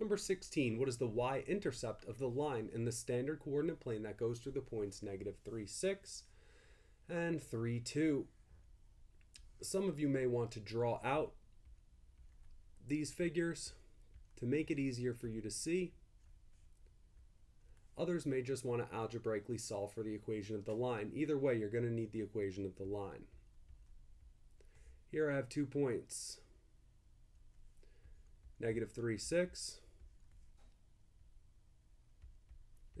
Number 16, what is the y-intercept of the line in the standard coordinate plane that goes through the points negative 3, 6 and 3, 2? Some of you may want to draw out these figures to make it easier for you to see. Others may just want to algebraically solve for the equation of the line. Either way, you're going to need the equation of the line. Here I have two points. Negative 3, 6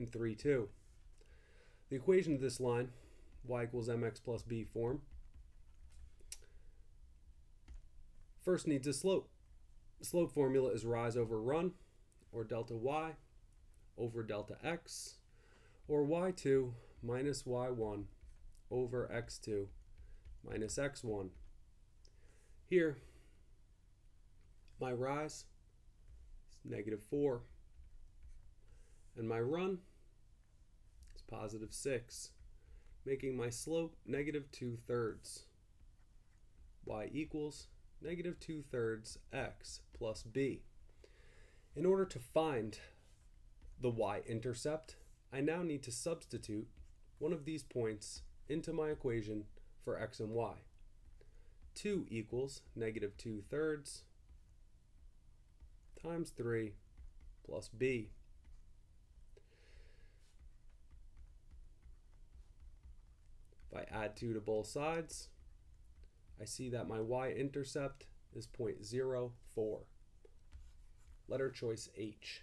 and 3, 2. The equation of this line, y equals mx plus b form, first needs a slope. The slope formula is rise over run, or delta y, over delta x, or y2 minus y1 over x2 minus x1. Here, my rise is negative 4, and my run is positive 6, making my slope negative 2 thirds. y equals negative 2 thirds x plus b. In order to find the y-intercept, I now need to substitute one of these points into my equation for x and y. 2 equals negative 2 thirds times 3 plus b. If I add 2 to both sides, I see that my y-intercept is 0.04. Letter choice H.